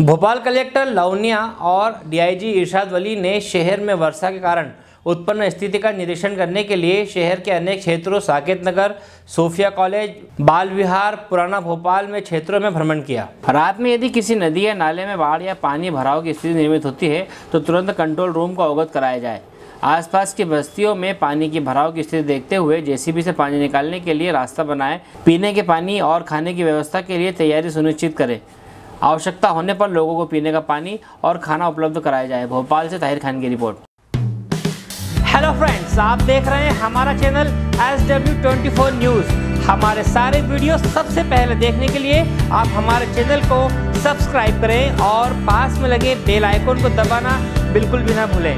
Bhopal collector Lavania और DIG इरशाद वली ने शहर में वर्षा के कारण उत्पन्न स्थिति का निरीक्षण करने के लिए शहर के अनेक क्षेत्रों, साकेत नगर, सोफिया कॉलेज, बाल विहार, पुराना भोपाल में क्षेत्रों में भ्रमण किया। रात में यदि किसी नदी या नाले में बाढ़ या पानी भराव की स्थिति निर्मित होती है तो तुरंत कंट्रोल रूम को अवगत कराया जाए। आसपास की बस्तियों में पानी की भराव की स्थिति देखते हुए जेसीबी से पानी निकालने के लिए रास्ता बनाए, पीने के पानी और खाने की व्यवस्था के लिए तैयारी सुनिश्चित करें। आवश्यकता होने पर लोगों को पीने का पानी और खाना उपलब्ध कराया जाए। भोपाल से ताहिर खान की रिपोर्ट। हेलो फ्रेंड्स आप देख रहे हैं हमारा channel S W twenty four news हमारे सारे वीडियो सबसे पहले देखने के लिए आप हमारे चैनल को सब्सक्राइब करें और पास में लगे बेल आइकन को दबाना बिल्कुल भी ना भूलें।